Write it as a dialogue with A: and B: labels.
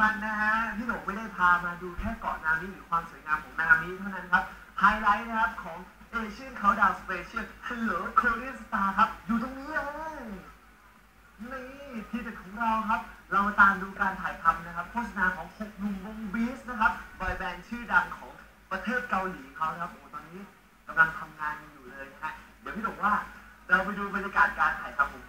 A: ท่านนะฮะพี่หนงไม่ได้พามาดูแค่เกาะนามิหรือความสวยงามของนามิเท่านั้นครับไฮไลท์นะครับของ Asian Countdown Special Hello Korean Star ครับ อยู่ตรงนี้เลยนี่ที่เด็ดของเราครับ เราตามดูการถ่ายทำนะครับ โฆษณาของหกหนุ่มวง BEAST นะครับบอยแบนด์ชื่อดังของประเทศเกาหลีเขานะครับโอ้ตอนนี้กำลังทำงานกันอยู่เลยนะฮะเดี๋ยวพี่หนงว่าเราไปดูบรรยากาศการถ่ายทำของ